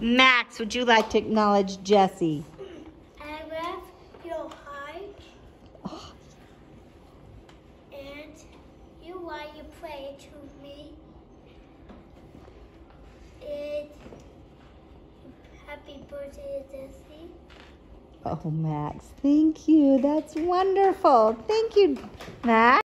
Max, would you like to acknowledge Jesse? I love your heart and you why you pray to me. And happy birthday, Jesse. Oh, Max, thank you. That's wonderful. Thank you, Max.